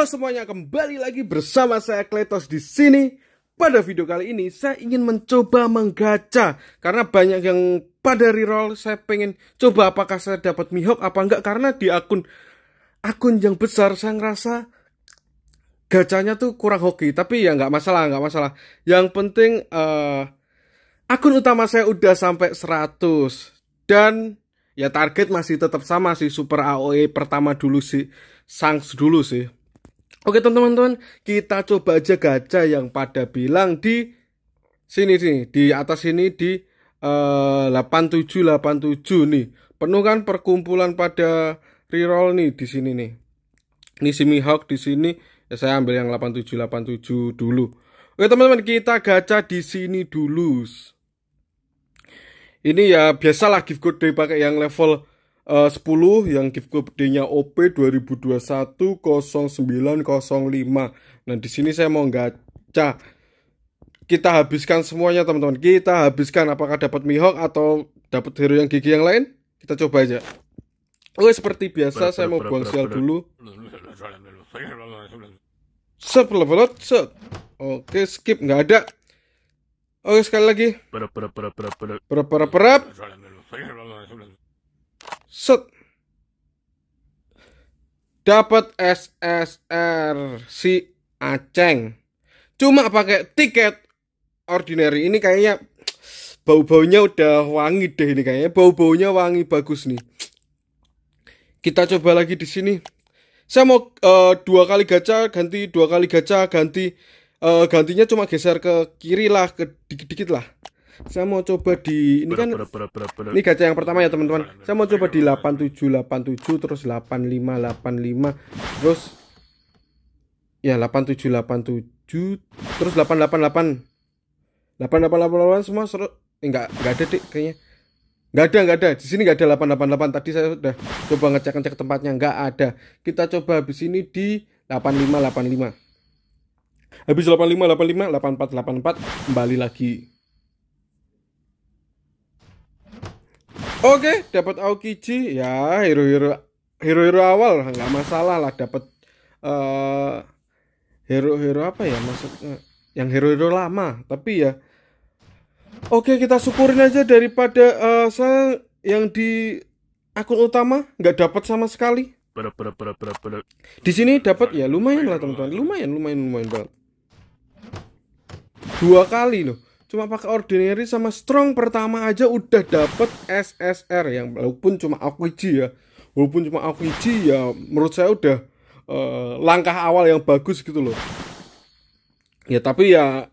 Halo semuanya, kembali lagi bersama saya Kletos di sini. Pada video kali ini saya ingin mencoba menggacha. Karena banyak yang pada reroll saya pengen coba apakah saya dapat Mihawk apa enggak. Karena di akun akun yang besar saya ngerasa gacanya tuh kurang hoki. Tapi ya nggak masalah nggak masalah. Yang penting uh, akun utama saya udah sampai 100 dan ya target masih tetap sama sih super AOE pertama dulu sih Sangs dulu sih Oke teman-teman, kita coba aja gacha yang pada bilang di sini sini di atas ini di uh, 8787 nih. Penuh kan perkumpulan pada reroll nih di sini nih. Ini si Mihawk di sini. Ya saya ambil yang 8787 dulu. Oke teman-teman, kita gacha di sini dulu. Ini ya biasalah gift code pakai yang level uh, 10 yang gift code-nya OP 2021 0905. Nah, di sini saya mau gacha. Kita habiskan semuanya, teman-teman. Kita habiskan apakah dapat Mihawk atau dapat hero yang gigi yang lain? Kita coba aja. Oke, seperti biasa saya mau buang sial dulu. Sep level set. Oke, skip nggak ada. Oke, sekali lagi. Perap perap perap perap perap perap. Set. Dapat SSR si Aceng. Cuma pakai tiket ordinary. Ini kayaknya bau-baunya udah wangi deh ini kayaknya. Bau-baunya wangi bagus nih. Kita coba lagi di sini. Saya mau uh, dua kali gacha ganti dua kali gacha ganti uh, gantinya cuma geser ke kiri lah ke dikit-dikit lah saya mau coba di ini kan ini gacha yang pertama ya teman-teman saya mau coba di 8787 terus 8585 terus ya 8787 terus 888 8888 semua seru eh, enggak enggak ada deh kayaknya Enggak ada, enggak ada. Di sini enggak ada 888. Tadi saya sudah coba ngecek-ngecek tempatnya, enggak ada. Kita coba habis ini di 8585. Habis 8585, 8484 kembali lagi. Oke, dapat Aokiji. Ya hero-hero hero-hero awal. Nggak masalah lah dapat uh, hero-hero apa ya maksudnya yang hero-hero lama. Tapi ya oke kita syukurin aja daripada uh, saya yang di akun utama nggak dapat sama sekali. Di sini dapat ya lumayan lah teman-teman. Lumayan lumayan lumayan banget. Dua kali loh cuma pakai ordinary sama strong pertama aja udah dapet SSR yang walaupun cuma Akuiji ya. Walaupun cuma Akuiji ya menurut saya udah uh, langkah awal yang bagus gitu loh. Ya tapi ya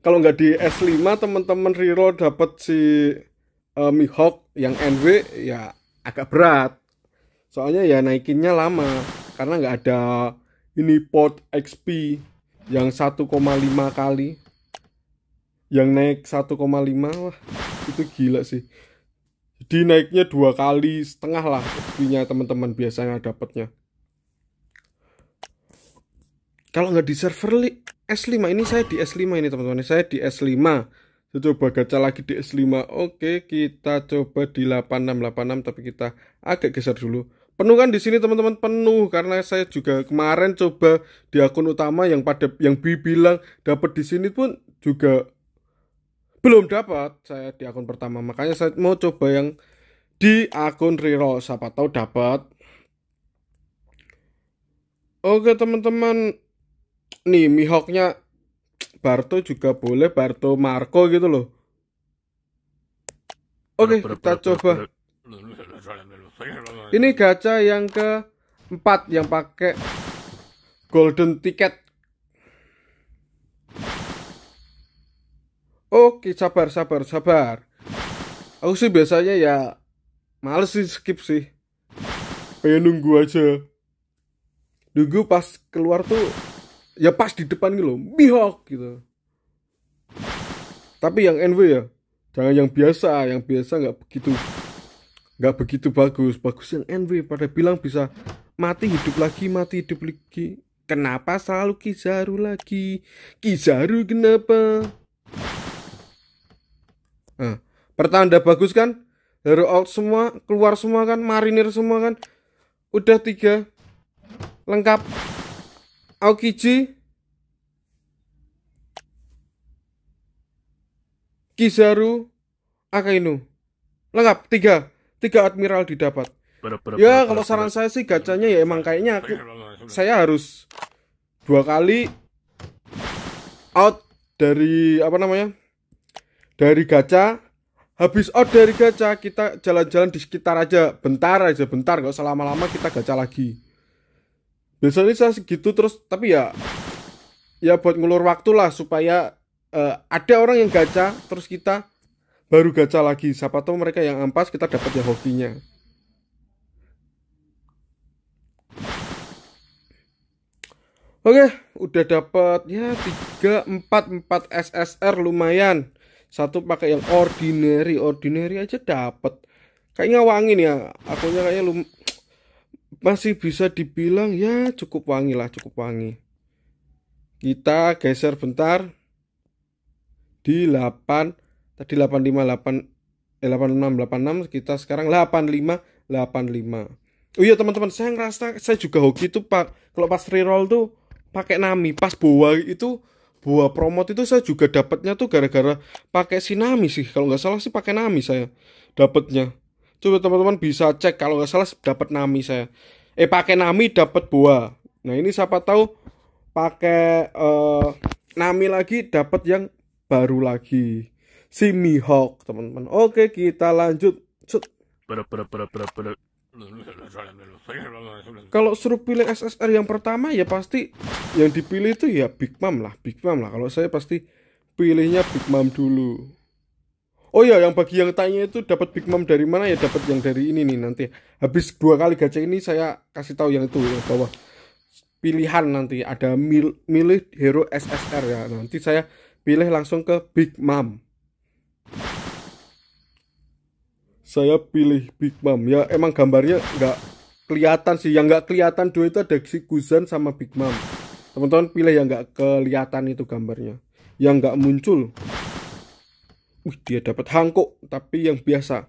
kalau nggak di S5 teman-teman reroll dapet si uh, Mihawk yang NW ya agak berat. Soalnya ya naikinnya lama karena nggak ada ini port XP yang 1,5 kali yang naik 1,5 wah itu gila sih. Jadi naiknya dua kali setengah lah punya teman-teman biasanya dapatnya. Kalau nggak di server S5 ini saya di S5 ini teman-teman. Saya di S5 saya coba gacha lagi di S5 oke kita coba di 8686 tapi kita agak geser dulu. Penuh kan di sini teman-teman? Penuh karena saya juga kemarin coba di akun utama yang pada yang bilang dapat di sini pun juga belum dapat saya di akun pertama. Makanya saya mau coba yang di akun reroll siapa tahu dapat. Oke teman-teman. Nih mihawknya Barto juga boleh Barto Marco gitu loh. Oke kita coba. ini gacha yang ke empat yang pakai golden ticket Oke, sabar, sabar, sabar. Aku sih biasanya ya males sih skip sih. Pengen nunggu aja. Nunggu pas keluar tuh ya pas di depan gitu loh, bihok gitu. Tapi yang NW ya, jangan yang biasa, yang biasa nggak begitu nggak begitu bagus. Bagus yang NW pada bilang bisa mati hidup lagi, mati hidup lagi. Kenapa selalu Kizaru lagi? Kizaru kenapa? Nah, pertanda bagus kan? Hero out semua, keluar semua kan, marinir semua kan. Udah tiga. Lengkap. Aokiji Kizaru. Akainu. Lengkap. Tiga. Tiga admiral didapat. Ya kalau saran saya sih gacanya ya emang kayaknya aku saya harus dua kali out dari apa namanya dari gacha habis out dari gacha kita jalan-jalan di sekitar aja. Bentar aja bentar. Nggak usah lama-lama kita gacha lagi. Biasanya saya segitu terus tapi ya ya buat ngulur waktu lah supaya uh, ada orang yang gacha terus kita baru gacha lagi. Siapa tahu mereka yang ampas kita dapat yang hokinya. Oke, udah dapat ya 3 4 4 SSR lumayan. Satu pakai yang ordinary, ordinary aja dapat. Kayaknya wangi nih ya. Akunya kayaknya lum masih bisa dibilang ya cukup wangi lah, cukup wangi. Kita geser bentar di 8 tadi 858 eh, 8686 kita sekarang 85 85. Oh iya teman-teman, saya ngerasa saya juga hoki tuh Pak. Kalau pas reroll tuh pakai Nami pas bawa itu bawa promote itu saya juga dapatnya tuh gara-gara pakai Sinami sih. Kalau nggak salah sih pakai Nami saya dapatnya. Coba teman-teman bisa cek kalau nggak salah dapat Nami saya. Eh pakai Nami dapat buah. Nah ini siapa tahu pakai uh, Nami lagi dapat yang baru lagi. Si Mihawk teman-teman. Oke kita lanjut. Kalau suruh pilih SSR yang pertama ya pasti yang dipilih itu ya Big Mom lah, Big Mom lah. Kalau saya pasti pilihnya Big Mom dulu. Oh ya, yang bagi yang tanya itu dapat Big Mom dari mana ya dapat yang dari ini nih nanti. Habis dua kali gacha ini saya kasih tahu yang itu yang bawah pilihan nanti ada mil, milih hero SSR ya. Nanti saya pilih langsung ke Big Mom saya pilih Big Mom ya emang gambarnya nggak kelihatan sih yang nggak kelihatan dua itu ada si Guzan sama Big Mom teman-teman pilih yang nggak kelihatan itu gambarnya. Yang nggak muncul. Wih, dia dapat hangkuk tapi yang biasa.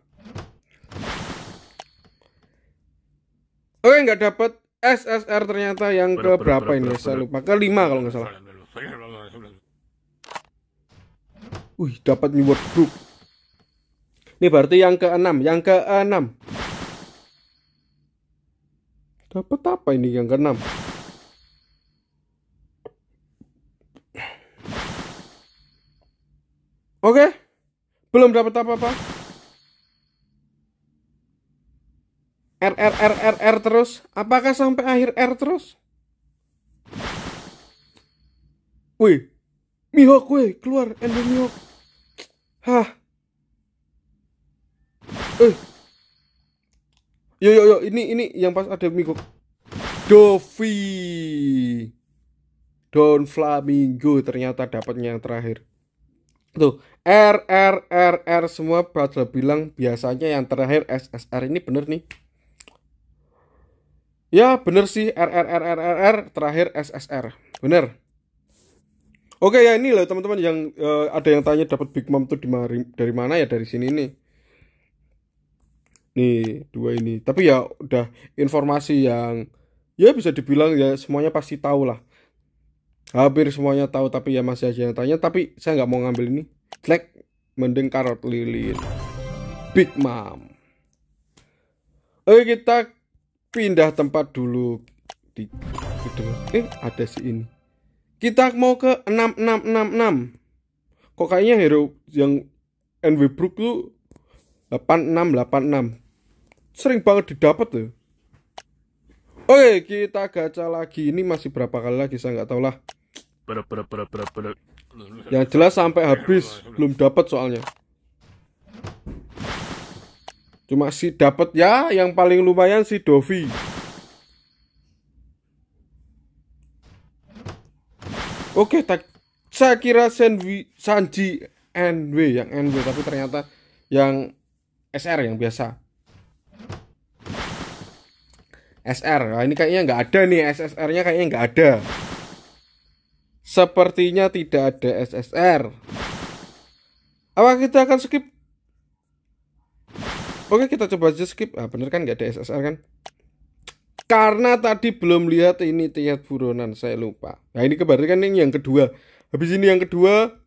Oke nggak dapat SSR ternyata yang ke berapa ini? saya lupa. Ke lima kalau nggak salah. Wih, dapat reward group. Ini berarti yang keenam, yang keenam. Dapat apa ini yang keenam? Oke, belum dapat apa-apa. R R R R R terus. Apakah sampai akhir R terus? Wih, Mihawk wih, keluar Ender Mihawk. Hah, Eh. Yo yo yo, ini ini yang pas ada minggu. Dovi. Don Flamingo ternyata dapatnya yang terakhir. Tuh, R R R R semua pada bilang biasanya yang terakhir SSR ini bener nih. Ya, bener sih R R R R R, R terakhir SSR. Bener. Oke ya ini loh teman-teman yang uh, ada yang tanya dapat Big Mom tuh dari mana ya dari sini nih nih dua ini tapi ya udah informasi yang ya bisa dibilang ya semuanya pasti tahu lah hampir semuanya tahu tapi ya masih aja tanya. Tapi saya nggak mau ngambil ini. Black mending karot lilin. Big Mom oke kita pindah tempat dulu. Di gitu. eh ada si ini. Kita mau ke 6666 kok kayaknya hero yang NW Brook tuh 8686 sering banget didapat tuh. Oke, kita gacha lagi. Ini masih berapa kali lagi? Saya nggak tahu lah. Yang jelas sampai habis belum dapat soalnya. Cuma si dapat ya, yang paling lumayan si Dovi. Oke, tak saya kira Senwi, Sanji NW yang NW tapi ternyata yang SR yang biasa. SR. Nah, ini kayaknya nggak ada nih SSR-nya kayaknya nggak ada. Sepertinya tidak ada SSR. Apa kita akan skip? Oke kita coba aja skip. Ah bener kan nggak ada SSR kan? karena tadi belum lihat ini tiket buronan saya lupa nah ini kemarin kan ini yang kedua habis ini yang kedua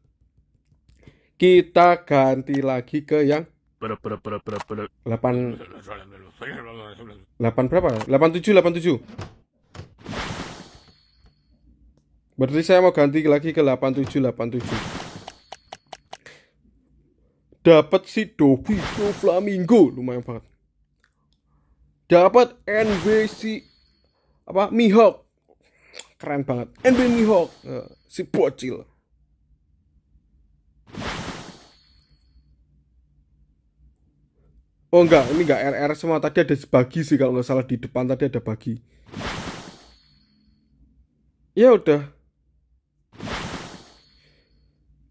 kita ganti lagi ke yang 8 8 berapa 87 87 berarti saya mau ganti lagi ke 87 87 dapat si Dobito Flamingo. Lumayan banget. Dapat NBC apa Mihawk. Keren banget. NB Mihawk. Uh, si bocil. Oh enggak, ini enggak RR semua. Tadi ada bagi sih kalau nggak salah. Di depan tadi ada bagi. Ya udah.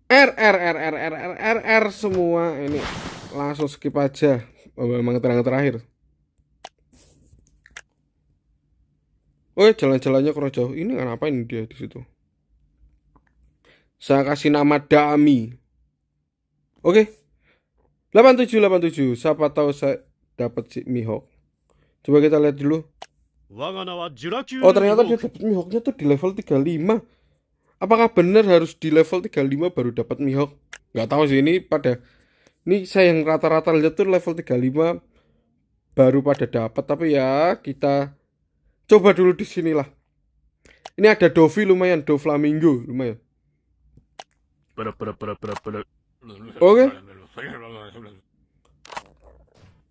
R R R R R R R R semua ini langsung skip aja. Oh, memang terang terakhir. Oh, jalan-jalannya kurang jauh. Ini kan apa ini dia di situ? Saya kasih nama Dami. Oke. Okay. 8787. Siapa tahu saya dapat si Mihawk. Coba kita lihat dulu. Oh, ternyata dia dapat Mihawknya tuh di level 35. Apakah benar harus di level 35 baru dapat Mihawk? Gak tahu sih ini pada ini saya yang rata-rata lihat tuh level 35 baru pada dapat tapi ya kita Coba dulu di sinilah. Ini ada Dovi lumayan, Do Flamingo lumayan. Oke. Okay.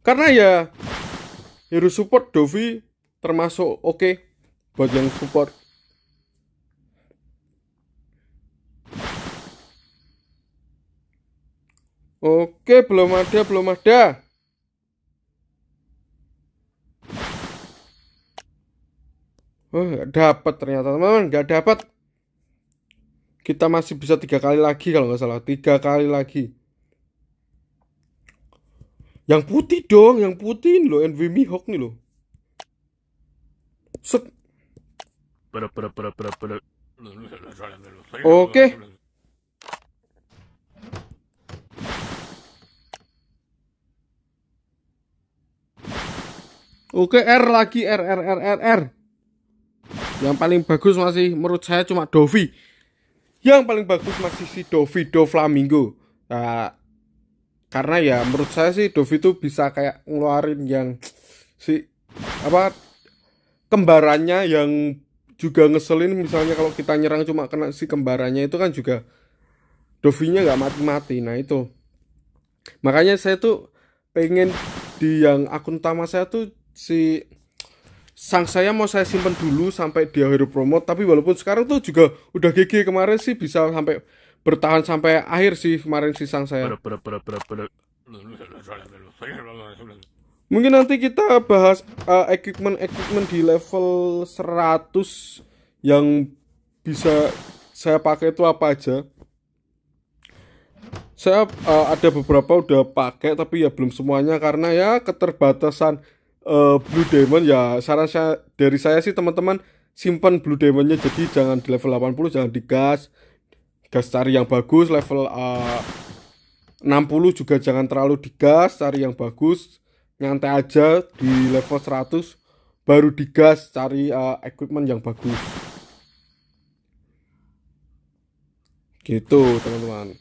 Karena ya hero support Dovi termasuk oke okay buat yang support. Oke, belum ada, belum ada. Oh, dapat ternyata teman-teman, nggak dapat. Kita masih bisa tiga kali lagi kalau nggak salah, tiga kali lagi. Yang putih dong, yang putih loh, NV Mihawk nih loh. Set. Oke. Oke, R lagi, R, R, R, R, R. Yang paling bagus masih menurut saya cuma Dovi. Yang paling bagus masih si Dovi Do Flamingo. Nah, karena ya menurut saya sih Dovi itu bisa kayak ngeluarin yang si apa kembarannya yang juga ngeselin misalnya kalau kita nyerang cuma kena si kembarannya itu kan juga Dovinya nggak mati-mati. Nah itu makanya saya tuh pengen di yang akun utama saya tuh si sang saya mau saya simpan dulu sampai dia hero promote tapi walaupun sekarang tuh juga udah GG kemarin sih bisa sampai bertahan sampai akhir sih kemarin sih sang saya. Mungkin nanti kita bahas uh, equipment equipment di level 100 yang bisa saya pakai itu apa aja. Saya uh, ada beberapa udah pakai tapi ya belum semuanya karena ya keterbatasan uh, Blue Diamond ya saran saya dari saya sih teman-teman simpan Blue Diamondnya. Jadi jangan di level 80 jangan digas gas. Cari yang bagus level uh, 60 juga jangan terlalu digas cari yang bagus. Nyantai aja di level 100 baru digas cari uh, equipment yang bagus. Gitu teman-teman.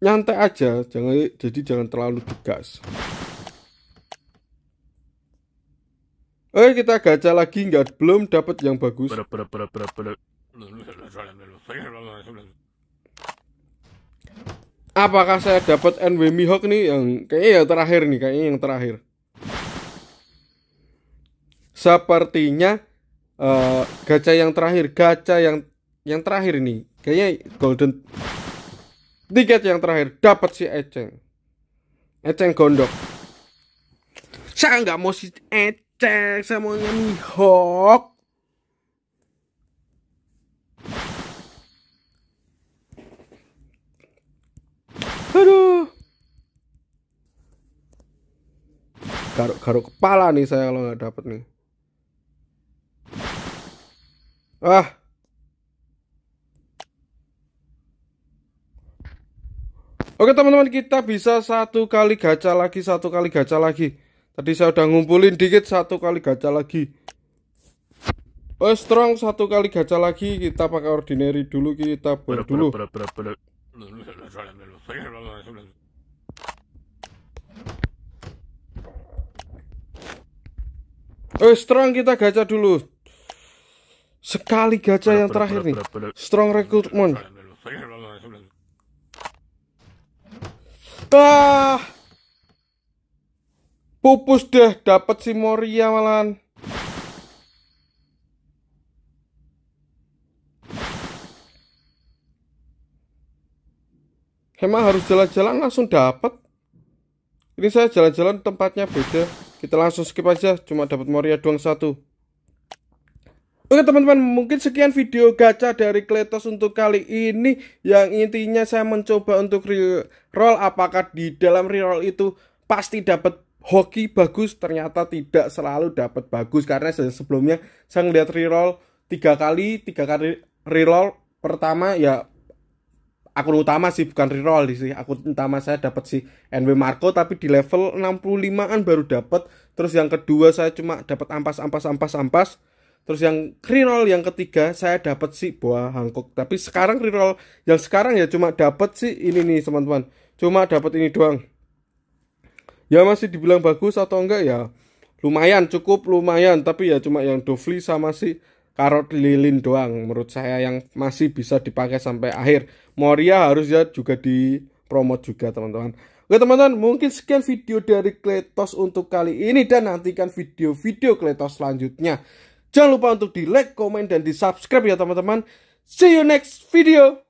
Nyantai aja jangan jadi jangan terlalu digas Eh kita gacha lagi nggak belum dapat yang bagus. Apakah saya dapat NW Mihawk nih yang kayaknya yang terakhir nih kayaknya yang terakhir. Sepertinya uh, gacha yang terakhir, gacha yang yang terakhir ini kayaknya golden tiket yang terakhir dapat si Eceng. Eceng gondok. Saya nggak mau si Eceng cek semuanya mihok aduh. Garuk garuk kepala nih saya kalau nggak dapet nih. Ah. Oke teman-teman kita bisa satu kali gacha lagi satu kali gacha lagi Tadi saya udah ngumpulin dikit satu kali gacha lagi. Oh strong satu kali gacha lagi kita pakai ordinary dulu kita buat dulu. Oh strong kita gacha dulu. Sekali gacha yang terakhir nih. Strong recruitment. Ah. Pupus deh dapat si Moria malahan. Emang harus jalan-jalan langsung dapat. Ini saya jalan-jalan tempatnya beda. Kita langsung skip aja, cuma dapat Moria doang satu. Oke teman-teman, mungkin sekian video gacha dari Kletos untuk kali ini Yang intinya saya mencoba untuk reroll Apakah di dalam reroll itu pasti dapat hoki bagus Ternyata tidak selalu dapat bagus. Karena sebelumnya saya ngeliat reroll tiga kali Tiga kali reroll. Pertama ya akun utama sih bukan reroll sih akun utama saya dapat si NW Marco tapi di level 65an baru dapat terus yang kedua saya cuma dapat ampas ampas ampas ampas. Terus yang reroll yang ketiga saya dapat si buah Hancock tapi sekarang reroll yang sekarang ya cuma dapat sih ini nih teman-teman. Cuma dapat ini doang ya masih dibilang bagus atau enggak ya lumayan cukup lumayan. Tapi ya cuma yang Dovli sama si karot lilin doang menurut saya yang masih bisa dipakai sampai akhir. Moria harusnya juga di promote juga teman-teman. Oke teman-teman mungkin sekian video dari Kletos untuk kali ini dan nantikan video-video Kletos selanjutnya. Jangan lupa untuk di like, komen, dan di subscribe ya teman-teman. See you next video